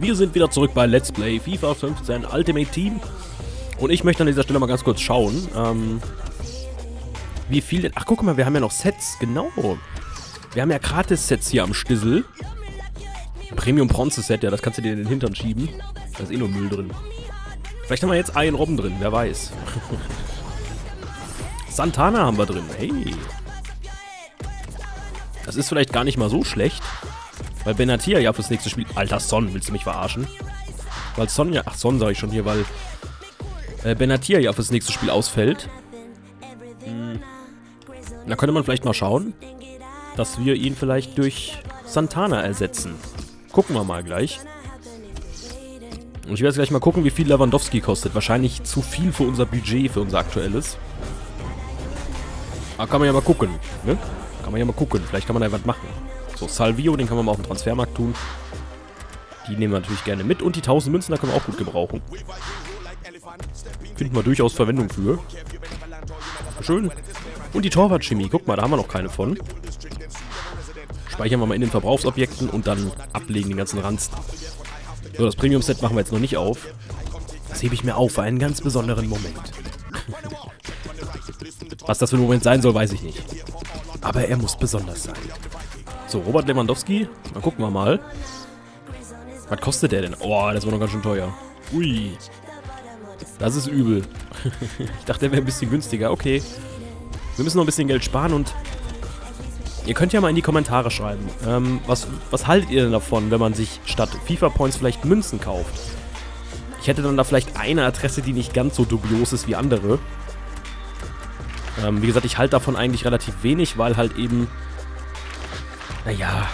Wir sind wieder zurück bei Let's Play FIFA 15 Ultimate Team. Und ich möchte an dieser Stelle mal ganz kurz schauen, ähm, wie viel denn... Ach, guck mal, wir haben ja noch Sets, genau. Wir haben ja Gratis-Sets hier am Stissel. Premium-Bronze-Set, ja, das kannst du dir in den Hintern schieben. Da ist eh nur Müll drin. Vielleicht haben wir jetzt einen Robben drin, wer weiß. Santana haben wir drin, hey. Das ist vielleicht gar nicht mal so schlecht. Weil Benatia ja fürs nächste Spiel... Alter, Son, willst du mich verarschen? Weil Son ja... Ach, Son sage ich schon hier, weil... Äh, Benatia ja fürs nächste Spiel ausfällt. Hm. Da könnte man vielleicht mal schauen, dass wir ihn vielleicht durch Santana ersetzen. Gucken wir mal gleich. Und ich werde jetzt gleich mal gucken, wie viel Lewandowski kostet. Wahrscheinlich zu viel für unser Budget, für unser aktuelles. Aber kann man ja mal gucken, ne? Kann man ja mal gucken. Vielleicht kann man da was machen. So, Salvio, den kann man mal auf dem Transfermarkt tun. Die nehmen wir natürlich gerne mit. Und die 1000 Münzen, da können wir auch gut gebrauchen. Finden wir durchaus Verwendung für. Schön. Und die Torwart-Chemie. Guck mal, da haben wir noch keine von. Speichern wir mal in den Verbrauchsobjekten und dann ablegen den ganzen Ranz. So, das Premium-Set machen wir jetzt noch nicht auf. Das hebe ich mir auf für einen ganz besonderen Moment. Was das für ein Moment sein soll, weiß ich nicht. Aber er muss besonders sein. So, Robert Lewandowski. Dann gucken wir mal. Was kostet der denn? Oh, das war noch ganz schön teuer. Ui. Das ist übel. ich dachte, der wäre ein bisschen günstiger. Okay. Wir müssen noch ein bisschen Geld sparen und ihr könnt ja mal in die Kommentare schreiben. Ähm, was, was haltet ihr denn davon, wenn man sich statt FIFA-Points vielleicht Münzen kauft? Ich hätte dann da vielleicht eine Adresse, die nicht ganz so dubios ist wie andere. Ähm, wie gesagt, ich halte davon eigentlich relativ wenig, weil halt eben naja,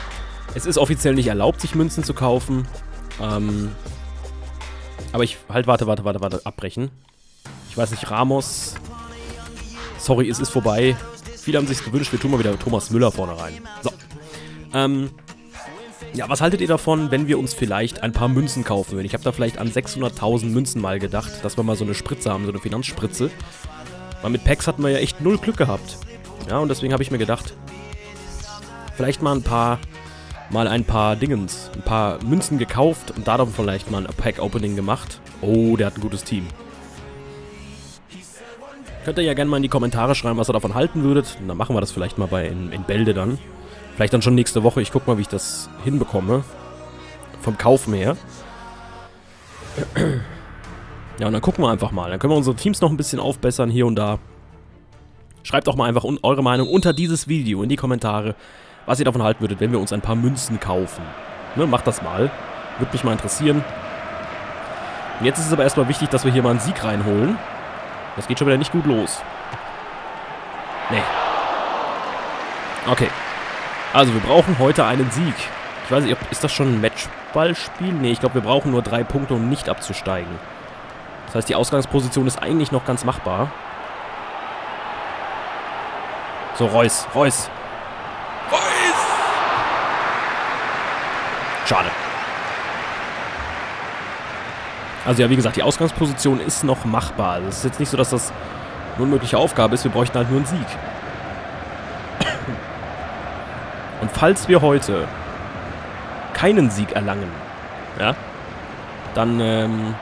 es ist offiziell nicht erlaubt, sich Münzen zu kaufen. Ähm, aber ich, halt, warte, warte, warte, warte, abbrechen. Ich weiß nicht, Ramos. Sorry, es ist vorbei. Viele haben sich gewünscht, wir tun mal wieder Thomas Müller vorne rein. So. Ähm, ja, was haltet ihr davon, wenn wir uns vielleicht ein paar Münzen kaufen würden? Ich habe da vielleicht an 600.000 Münzen mal gedacht, dass wir mal so eine Spritze haben, so eine Finanzspritze. Weil mit Packs hatten wir ja echt null Glück gehabt. Ja, und deswegen habe ich mir gedacht, vielleicht mal ein paar, mal ein paar Dingens, ein paar Münzen gekauft und da dann vielleicht mal ein Pack-Opening gemacht. Oh, der hat ein gutes Team. Könnt ihr ja gerne mal in die Kommentare schreiben, was ihr davon halten würdet. Und dann machen wir das vielleicht mal bei in, in Bälde dann. Vielleicht dann schon nächste Woche. Ich guck mal, wie ich das hinbekomme. Vom Kaufen her. Ja, und dann gucken wir einfach mal. Dann können wir unsere Teams noch ein bisschen aufbessern hier und da. Schreibt auch mal einfach eure Meinung unter dieses Video in die Kommentare was ihr davon halten würdet, wenn wir uns ein paar Münzen kaufen. Ne, macht das mal. Würde mich mal interessieren. Und jetzt ist es aber erstmal wichtig, dass wir hier mal einen Sieg reinholen. Das geht schon wieder nicht gut los. Nee. Okay. Also, wir brauchen heute einen Sieg. Ich weiß nicht, ist das schon ein Matchballspiel? Nee, ich glaube, wir brauchen nur drei Punkte, um nicht abzusteigen. Das heißt, die Ausgangsposition ist eigentlich noch ganz machbar. So, Reus, Reus. Schade. Also ja, wie gesagt, die Ausgangsposition ist noch machbar. Es ist jetzt nicht so, dass das eine unmögliche Aufgabe ist. Wir bräuchten halt nur einen Sieg. Und falls wir heute keinen Sieg erlangen, ja, dann ähm,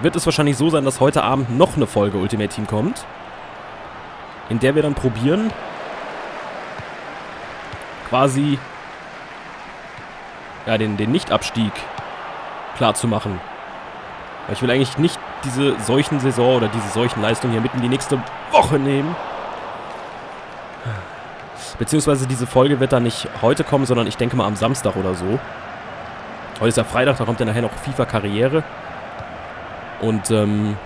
wird es wahrscheinlich so sein, dass heute Abend noch eine Folge Ultimate Team kommt, in der wir dann probieren, quasi ja, den, den Nicht-Abstieg klar zu machen. ich will eigentlich nicht diese Seuchensaison oder diese Seuchenleistung hier mitten in die nächste Woche nehmen. Beziehungsweise diese Folge wird dann nicht heute kommen, sondern ich denke mal am Samstag oder so. Heute ist ja Freitag, da kommt ja nachher noch FIFA-Karriere. Und ähm,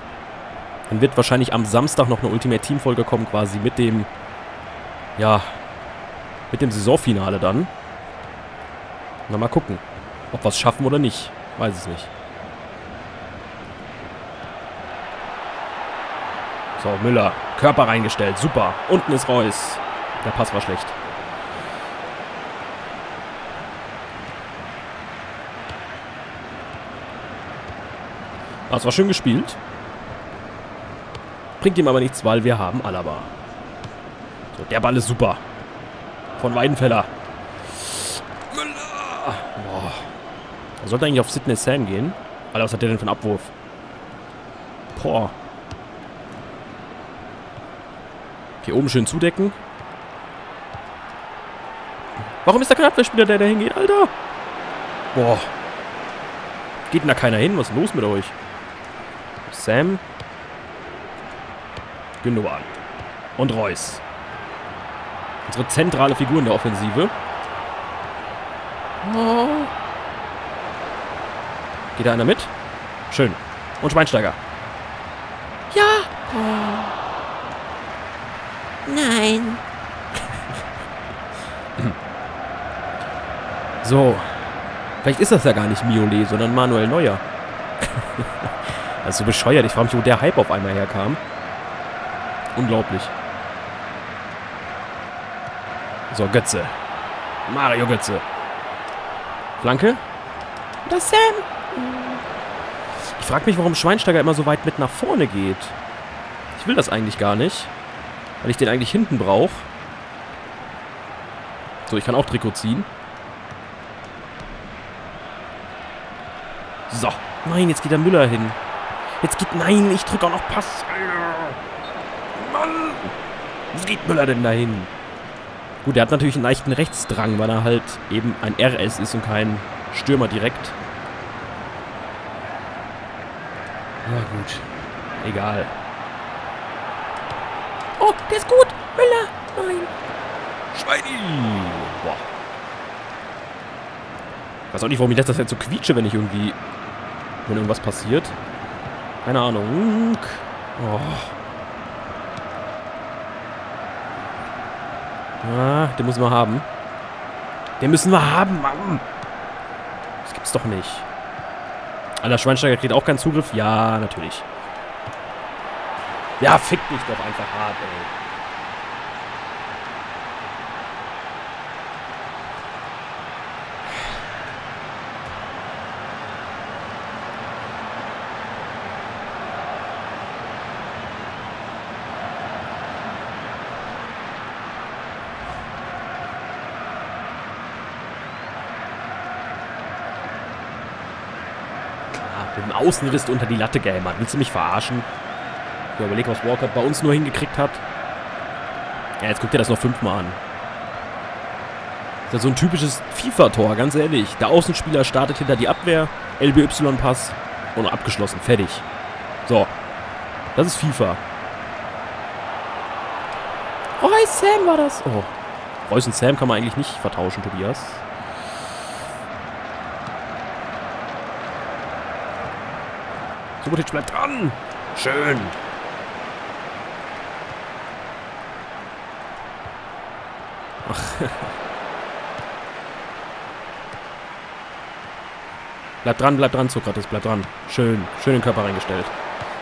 dann wird wahrscheinlich am Samstag noch eine Ultimate Team-Folge kommen, quasi mit dem, ja, mit dem Saisonfinale dann. Na, mal gucken. Ob wir es schaffen oder nicht. Weiß es nicht. So, Müller. Körper reingestellt. Super. Unten ist Reus. Der Pass war schlecht. Das war schön gespielt. Bringt ihm aber nichts, weil wir haben Alaba. So, der Ball ist super. Von Weidenfeller. Er sollte eigentlich auf Sidney Sam gehen. Alter, was hat der denn für einen Abwurf? Boah. Hier oben schön zudecken. Warum ist da kein Abwehrspieler, der da hingeht, Alter? Boah. Geht denn da keiner hin? Was ist los mit euch? Sam. Gündogan. Und Reus. Unsere zentrale Figur in der Offensive. Oh. Geht da einer mit? Schön. Und Schweinsteiger. Ja. Oh. Nein. So. Vielleicht ist das ja gar nicht Miolet, sondern Manuel Neuer. das ist so bescheuert. Ich frage mich, wo der Hype auf einmal herkam. Unglaublich. So, Götze. Mario Götze. Flanke. Das Sam. Ich frage mich, warum Schweinsteiger immer so weit mit nach vorne geht. Ich will das eigentlich gar nicht. Weil ich den eigentlich hinten brauche. So, ich kann auch Trikot ziehen. So. Nein, jetzt geht der Müller hin. Jetzt geht... Nein, ich drücke auch noch Pass. Mann. Wo geht Müller denn dahin? Gut, er hat natürlich einen leichten Rechtsdrang, weil er halt eben ein RS ist und kein Stürmer direkt. Na gut. Egal. Oh, der ist gut. Müller. Nein. Schweini. Boah. Ich weiß auch nicht, warum ich das jetzt so quietsche, wenn ich irgendwie... Wenn irgendwas passiert. Keine Ahnung. Oh. Ah, den müssen wir haben. Den müssen wir haben, Mann. Das gibt's doch nicht. Alter, Schweinsteiger kriegt auch keinen Zugriff? Ja, natürlich. Ja, fick dich doch einfach hart, ey. Mit dem Außenriss unter die Latte gehämmert. Willst du mich verarschen? Ich überlege, was Walker bei uns nur hingekriegt hat. Ja, jetzt guckt ihr das noch fünfmal an. Das ist ja so ein typisches FIFA-Tor, ganz ehrlich. Der Außenspieler startet hinter die Abwehr, LBY-Pass und abgeschlossen. Fertig. So. Das ist FIFA. Reus Sam war das. Oh. Reus und Sam kann man eigentlich nicht vertauschen, Tobias. Subotic bleibt dran. Schön. Ach. Bleib dran, bleib dran, Sokrates, bleib dran. Schön, schön den Körper reingestellt.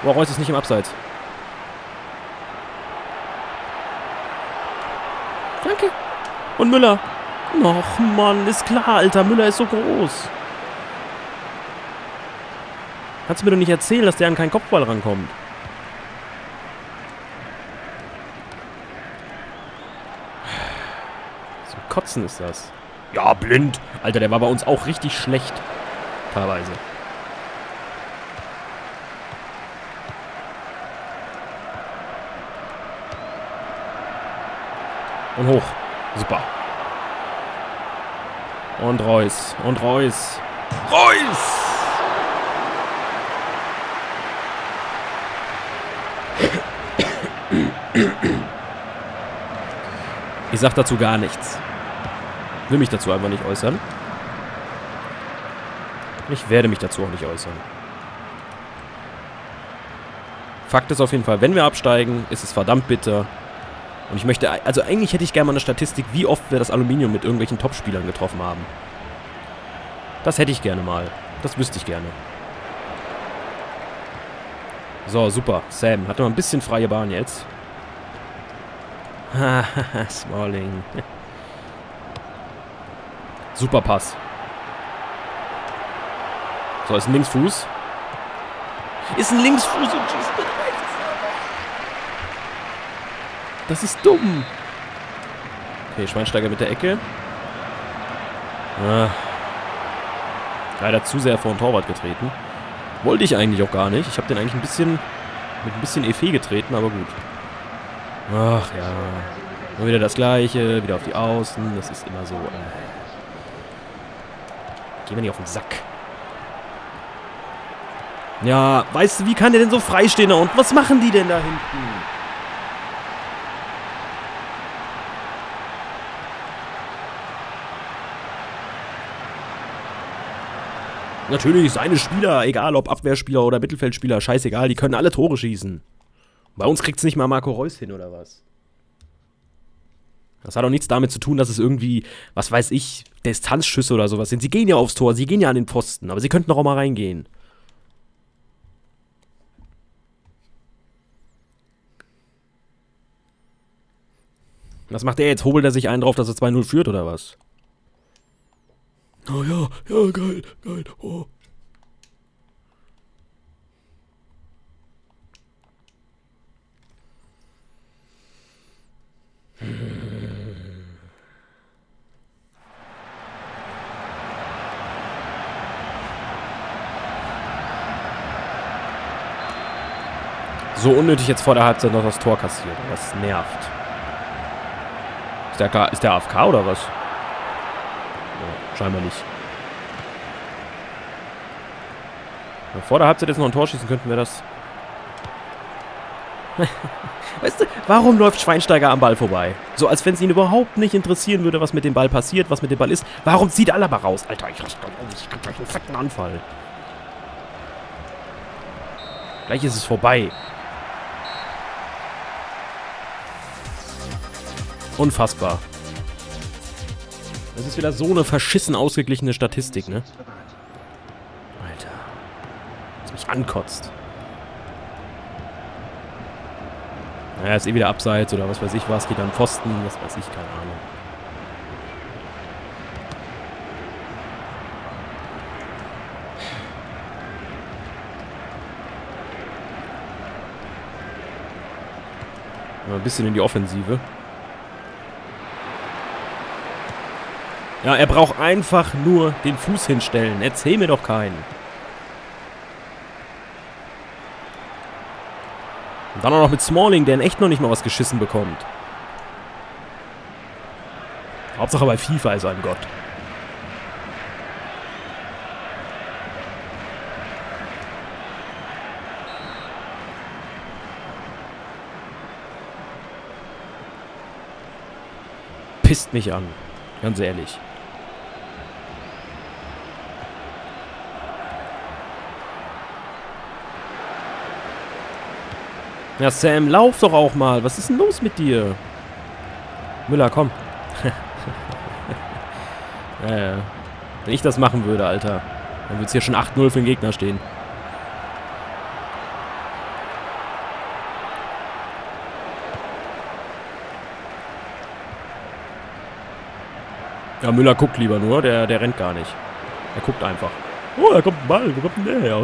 Boah, Reus ist nicht im Abseits. Danke. Und Müller. Och, Mann, ist klar, Alter. Müller ist so groß. Kannst du mir doch nicht erzählen, dass der an keinen Kopfball rankommt. So Kotzen ist das. Ja, blind. Alter, der war bei uns auch richtig schlecht. Teilweise. Und hoch. Super. Und Reus. Und Reus. Reus! Ich sag dazu gar nichts. Will mich dazu einfach nicht äußern. Ich werde mich dazu auch nicht äußern. Fakt ist auf jeden Fall, wenn wir absteigen, ist es verdammt bitter. Und ich möchte, also eigentlich hätte ich gerne mal eine Statistik, wie oft wir das Aluminium mit irgendwelchen Topspielern getroffen haben. Das hätte ich gerne mal. Das wüsste ich gerne. So, super. Sam, hat noch ein bisschen freie Bahn jetzt. Haha, Smalling. Super Pass. So, ist ein Linksfuß. Ist ein Linksfuß und schießt mit rechts. Das ist dumm. Okay, Schweinsteiger mit der Ecke. Ah. Leider zu sehr vor den Torwart getreten. Wollte ich eigentlich auch gar nicht. Ich habe den eigentlich ein bisschen mit ein bisschen Effet getreten, aber gut. Ach ja. Nur wieder das gleiche, wieder auf die Außen. Das ist immer so. Äh Geh mir nicht auf den Sack. Ja, weißt du, wie kann der denn so frei stehen da unten? Was machen die denn da hinten? Natürlich, seine Spieler, egal ob Abwehrspieler oder Mittelfeldspieler, scheißegal, die können alle Tore schießen. Bei uns kriegt es nicht mal Marco Reus hin, oder was? Das hat auch nichts damit zu tun, dass es irgendwie, was weiß ich, Distanzschüsse oder sowas sind. Sie gehen ja aufs Tor, sie gehen ja an den Pfosten, aber sie könnten auch mal reingehen. Was macht er jetzt? Hobelt er sich einen drauf, dass er 2-0 führt, oder was? Oh ja, ja, geil, geil, oh. So unnötig jetzt vor der Halbzeit noch das Tor kassiert. Das nervt. Ist der, ist der AFK oder was? Ja, scheinbar nicht. Vor der Halbzeit jetzt noch ein Tor schießen könnten wir das. weißt du, warum läuft Schweinsteiger am Ball vorbei? So als wenn es ihn überhaupt nicht interessieren würde, was mit dem Ball passiert, was mit dem Ball ist. Warum zieht Alaba raus? Alter, ich raste Ich hab gleich einen fetten Anfall. Gleich ist es vorbei. Unfassbar. Das ist wieder so eine verschissen ausgeglichene Statistik, ne? Alter. Was mich ankotzt. Naja, ist eh wieder abseits oder was weiß ich was, geht an Pfosten, was weiß ich, keine Ahnung. Ein bisschen in die Offensive. Ja, er braucht einfach nur den Fuß hinstellen. Erzähl mir doch keinen. Und dann auch noch mit Smalling, der in echt noch nicht mal was geschissen bekommt. Hauptsache bei FIFA ist ein Gott. Pisst mich an. Ganz ehrlich. Ja, Sam, lauf doch auch mal. Was ist denn los mit dir? Müller, komm. ja. Wenn ich das machen würde, Alter, dann würde es hier schon 8-0 für den Gegner stehen. Ja, Müller guckt lieber nur, der, der rennt gar nicht. Er guckt einfach. Oh, da kommt ein Ball, wo kommt denn der her?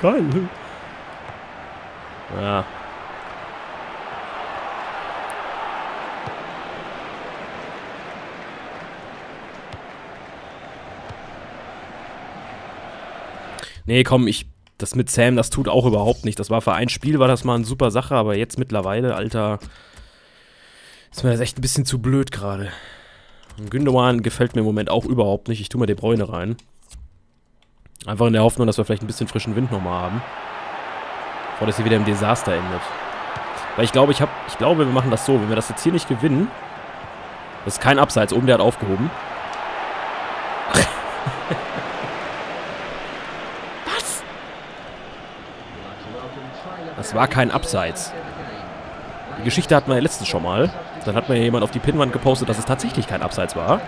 Geil. Ja, Nee, komm, ich. Das mit Sam, das tut auch überhaupt nicht. Das war für ein Spiel, war das mal eine super Sache, aber jetzt mittlerweile, Alter, ist mir das echt ein bisschen zu blöd gerade. Gündogan gefällt mir im Moment auch überhaupt nicht. Ich tue mal De Bräune rein. Einfach in der Hoffnung, dass wir vielleicht ein bisschen frischen Wind nochmal haben. Bevor das hier wieder im Desaster endet. Weil ich glaube, ich habe, ich glaube, wir machen das so. Wenn wir das jetzt hier nicht gewinnen, das ist kein Abseits. Oben der hat aufgehoben. Das war kein Abseits. Die Geschichte hatten wir ja letztens schon mal. Dann hat mir jemand auf die Pinnwand gepostet, dass es tatsächlich kein Abseits war.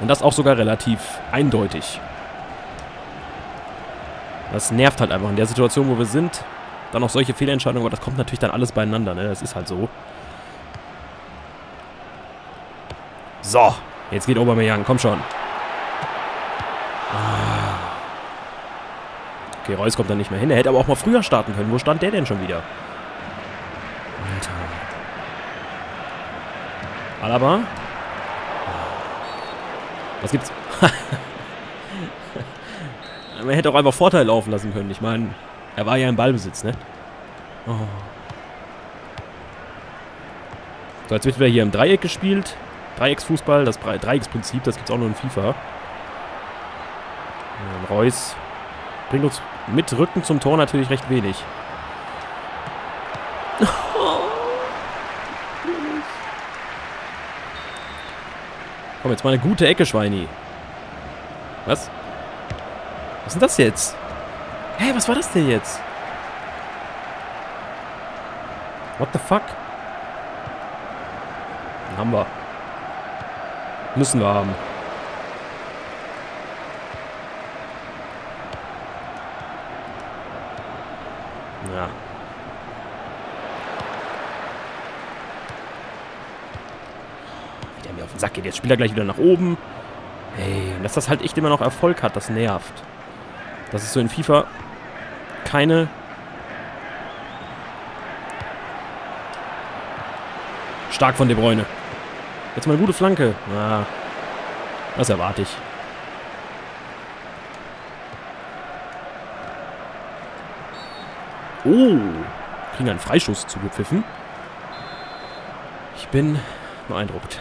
Und das auch sogar relativ eindeutig. Das nervt halt einfach in der Situation, wo wir sind. Dann noch solche Fehlentscheidungen, aber das kommt natürlich dann alles beieinander, ne? Das ist halt so. So, jetzt geht Aubameyang, komm schon. Okay, Reus kommt dann nicht mehr hin. Er hätte aber auch mal früher starten können. Wo stand der denn schon wieder? Alter. Alaba. Was gibt's? Man hätte auch einfach Vorteil laufen lassen können. Ich meine, er war ja im Ballbesitz, ne? Oh. So, jetzt wird wieder hier im Dreieck gespielt. Dreiecksfußball, das Dreiecksprinzip, das gibt's auch nur in FIFA. Reus bringt uns mit Rücken zum Tor natürlich recht wenig. Komm, jetzt mal eine gute Ecke, Schweini. Was? Was ist denn das jetzt? Hä, was war das denn jetzt? What the fuck? Haben wir. Müssen wir haben. Ja. Wie der mir auf den Sack geht. Jetzt spielt er gleich wieder nach oben. Ey, dass das halt echt immer noch Erfolg hat, das nervt. Das ist so in FIFA keine... Stark von De Bruyne. Jetzt mal eine gute Flanke. Ja, das erwarte ich. Oh, kriegen einen Freischuss zugepfiffen. Ich bin beeindruckt.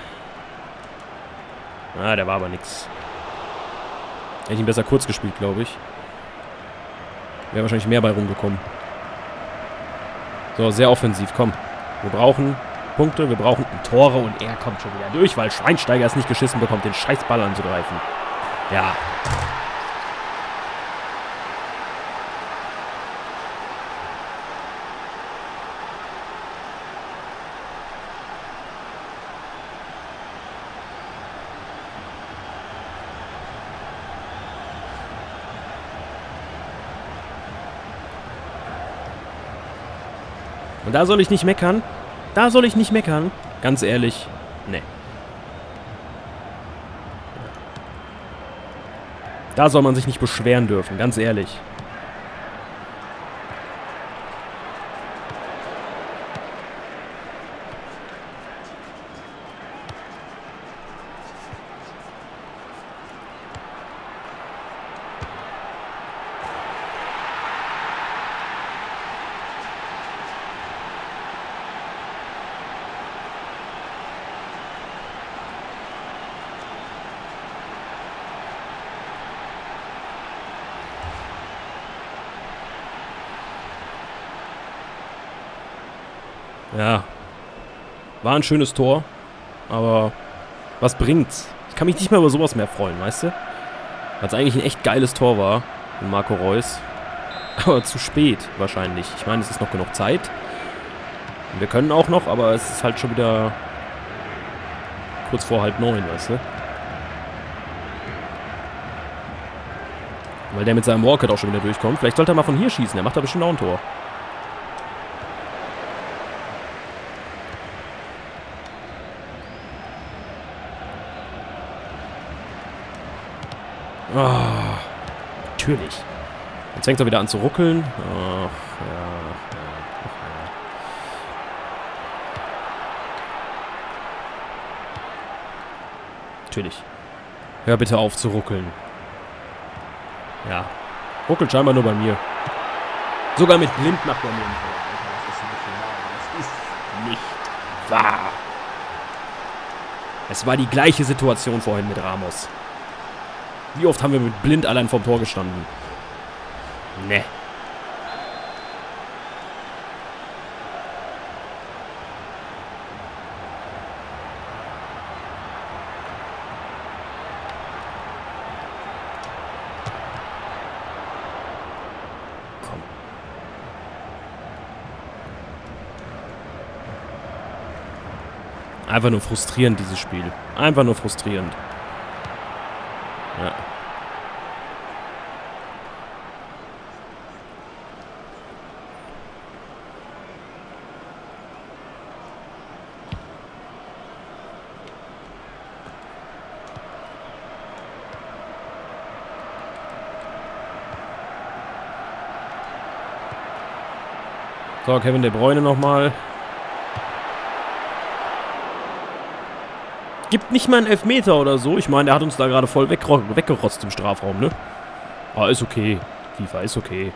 Ah, der war aber nix. Hätte ich ihn besser kurz gespielt, glaube ich. Wäre wahrscheinlich mehr bei rumgekommen. So, sehr offensiv, komm. Wir brauchen Punkte, wir brauchen Tore und er kommt schon wieder durch, weil Schweinsteiger es nicht geschissen bekommt, den scheiß Ball anzugreifen. Ja. Und da soll ich nicht meckern. Da soll ich nicht meckern. Ganz ehrlich, nee. Da soll man sich nicht beschweren dürfen, ganz ehrlich. Ja. War ein schönes Tor. Aber was bringt's? Ich kann mich nicht mehr über sowas mehr freuen, weißt du? Weil es eigentlich ein echt geiles Tor war. Marco Reus. Aber zu spät wahrscheinlich. Ich meine, es ist noch genug Zeit. Wir können auch noch, aber es ist halt schon wieder kurz vor halb neun, weißt du? Weil der mit seinem Walkout auch schon wieder durchkommt. Vielleicht sollte er mal von hier schießen. Der macht da bestimmt auch ein Tor. Ah, natürlich. Jetzt fängt er wieder an zu ruckeln. Ach, ja. Natürlich. Hör bitte auf zu ruckeln. Ja. Ruckelt scheinbar nur bei mir. Sogar mit Blind macht er mir. Das ist nicht wahr. Es war die gleiche Situation vorhin mit Ramos. Wie oft haben wir mit Blind allein vorm Tor gestanden? Ne. Einfach nur frustrierend, dieses Spiel. Einfach nur frustrierend. So, Kevin De Bruyne nochmal. Gibt nicht mal einen Elfmeter oder so. Ich meine, der hat uns da gerade voll weggerotzt im Strafraum, ne? Ah, ist okay. FIFA ist okay.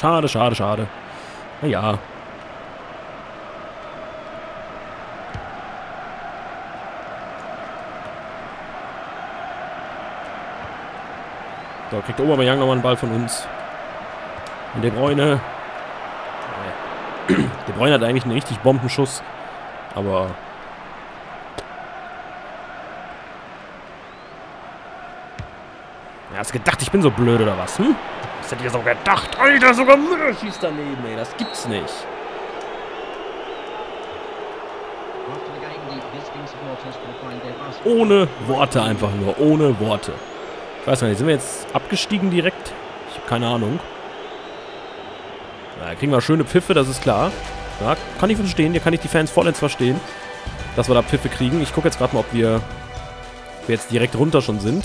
Schade, schade, schade. Naja. Da kriegt Obermeier nochmal einen Ball von uns. Und De Bruyne. Nee. De Bruyne hat eigentlich einen richtig Bombenschuss. Aber... Hast du gedacht, ich bin so blöd oder was, hm? Was hätte ich so gedacht? Alter, sogar Müller schießt daneben, ey. Das gibt's nicht. Ohne Worte einfach nur. Ohne Worte. Ich weiß gar nicht, sind wir jetzt abgestiegen direkt? Ich habe keine Ahnung. Na, kriegen wir schöne Pfiffe, das ist klar. Ja, kann ich verstehen. Hier kann ich die Fans vollends verstehen, dass wir da Pfiffe kriegen. Ich gucke jetzt gerade mal, ob wir, ob wir jetzt direkt runter schon sind.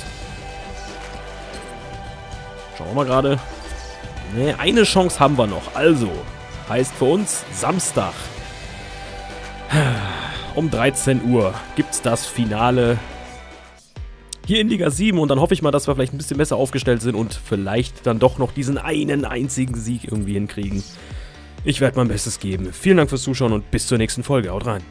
Schauen wir mal gerade. Ne, eine Chance haben wir noch. Also, heißt für uns Samstag um 13 Uhr gibt's das Finale hier in Liga 7 und dann hoffe ich mal, dass wir vielleicht ein bisschen besser aufgestellt sind und vielleicht dann doch noch diesen einen einzigen Sieg irgendwie hinkriegen. Ich werde mein Bestes geben. Vielen Dank fürs Zuschauen und bis zur nächsten Folge. Haut rein.